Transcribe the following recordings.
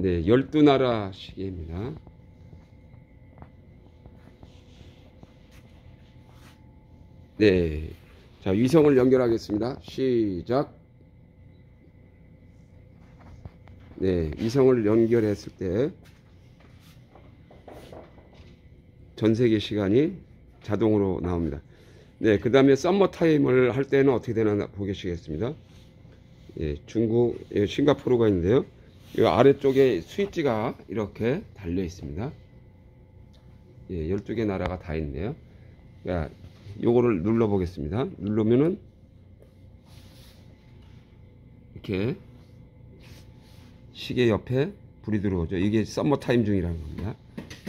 네, 12나라 시계입니다. 네. 자, 위성을 연결하겠습니다. 시작. 네, 위성을 연결했을 때 전 세계 시간이 자동으로 나옵니다. 네, 그 다음에 썸머 타임을 할 때는 어떻게 되나 보시겠습니다. 예, 중국, 예, 싱가포르가 있는데요. 이 아래쪽에 스위치가 이렇게 달려 있습니다. 예, 12개 나라가 다 있네요. 자, 요거를 눌러 보겠습니다. 누르면은 이렇게 시계 옆에 불이 들어오죠. 이게 썸머 타임 중이라는 겁니다.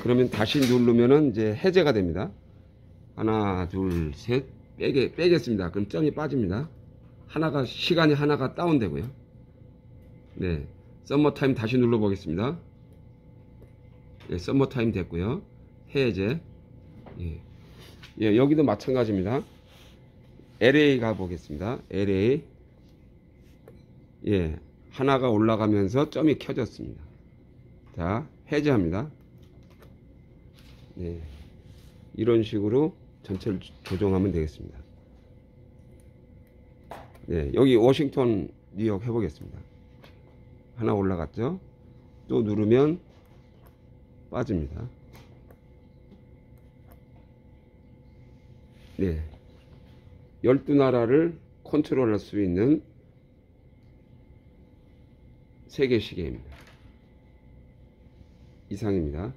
그러면 다시 누르면은 이제 해제가 됩니다. 하나, 둘, 셋, 빼게, 빼겠습니다. 그럼 점이 빠집니다. 하나가, 시간이 하나가 다운되고요. 네. 썸머 타임 다시 눌러 보겠습니다. 네, 썸머 타임 됐고요. 해제. 예. 예, 여기도 마찬가지입니다. LA 가 보겠습니다. LA. 예. 하나가 올라가면서 점이 켜졌습니다. 자, 해제합니다. 네. 이런 식으로 전체를 조정하면 되겠습니다. 네, 여기 워싱턴, 뉴욕 해보겠습니다. 하나 올라갔죠? 또 누르면 빠집니다. 네. 12나라를 컨트롤 할 수 있는 세계 시계입니다. 이상입니다.